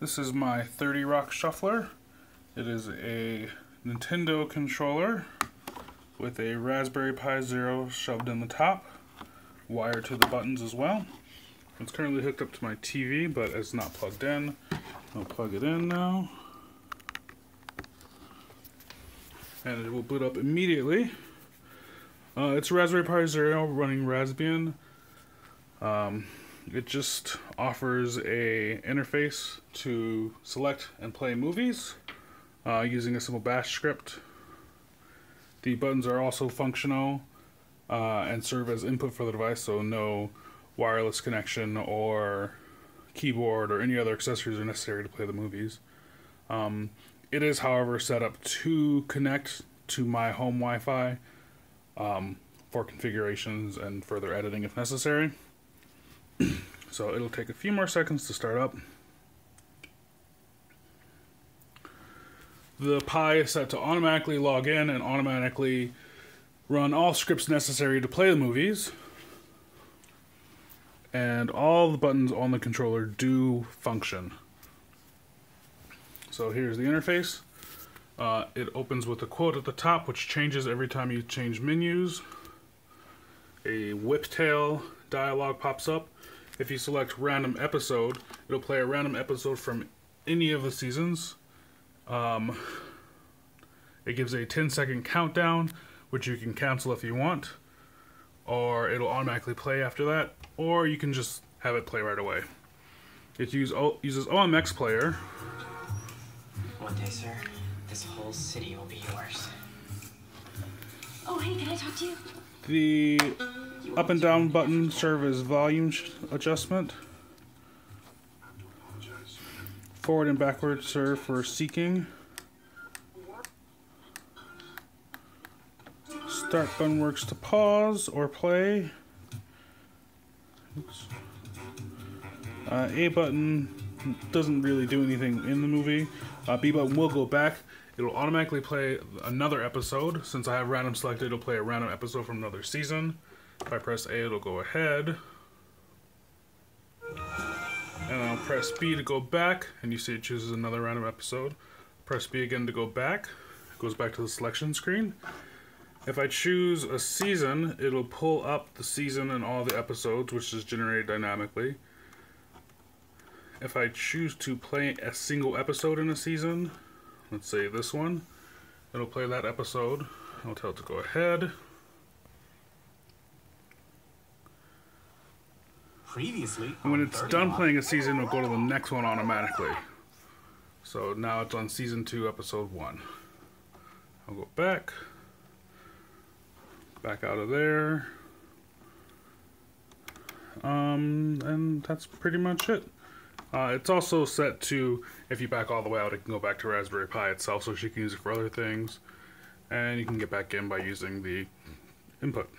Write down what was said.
This is my 30 Rock Shuffler. It is a Nintendo controller with a Raspberry Pi Zero shoved in the top, wired to the buttons as well. It's currently hooked up to my TV, but it's not plugged in. I'll plug it in now. And it will boot up immediately. Uh, it's Raspberry Pi Zero running Raspbian. Um, it just offers a interface to select and play movies uh, using a simple bash script. The buttons are also functional uh, and serve as input for the device, so no wireless connection or keyboard or any other accessories are necessary to play the movies. Um, it is, however, set up to connect to my home Wi Fi um, for configurations and further editing if necessary. so it'll take a few more seconds to start up. The Pi is set to automatically log in and automatically run all scripts necessary to play the movies. And all the buttons on the controller do function. So here's the interface. Uh, it opens with a quote at the top, which changes every time you change menus. A whiptail dialog pops up. If you select random episode, it'll play a random episode from any of the seasons. Um, it gives a 10 second countdown, which you can cancel if you want, or it'll automatically play after that, or you can just have it play right away. It use, uses OMX Player. One day, sir, this whole city will be yours. Oh, hey, can I talk to you? The up and down button serve as volume adjustment. Forward and backward serve for seeking. Start button works to pause or play. Uh, A button doesn't really do anything in the movie. Uh, B button will go back. It'll automatically play another episode. Since I have random selected, it'll play a random episode from another season. If I press A, it'll go ahead. And I'll press B to go back, and you see it chooses another random episode. Press B again to go back. It goes back to the selection screen. If I choose a season, it'll pull up the season and all the episodes, which is generated dynamically. If I choose to play a single episode in a season, let's say this one, it'll play that episode. I'll tell it to go ahead. Previously, And when it's done playing a season, it'll go to the next one automatically. So now it's on season 2, episode 1. I'll go back. Back out of there. Um, and that's pretty much it. Uh, it's also set to, if you back all the way out, it can go back to Raspberry Pi itself, so she can use it for other things. And you can get back in by using the input.